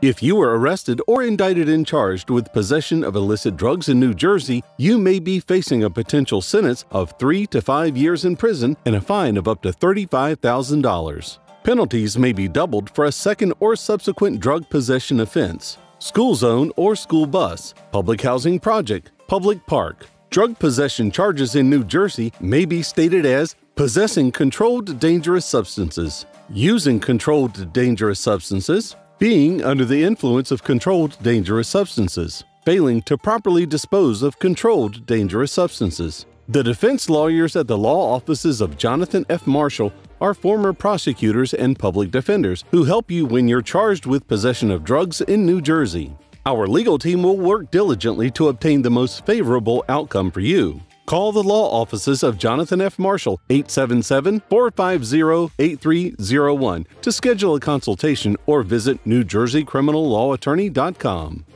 If you were arrested or indicted and charged with possession of illicit drugs in New Jersey, you may be facing a potential sentence of three to five years in prison and a fine of up to $35,000. Penalties may be doubled for a second or subsequent drug possession offense. School zone or school bus, public housing project, public park. Drug possession charges in New Jersey may be stated as possessing controlled dangerous substances, using controlled dangerous substances, being under the influence of controlled dangerous substances, failing to properly dispose of controlled dangerous substances. The defense lawyers at the law offices of Jonathan F. Marshall are former prosecutors and public defenders who help you when you're charged with possession of drugs in New Jersey. Our legal team will work diligently to obtain the most favorable outcome for you. Call the law offices of Jonathan F. Marshall 877 450 8301 to schedule a consultation or visit NewJerseyCriminalLawAttorney.com.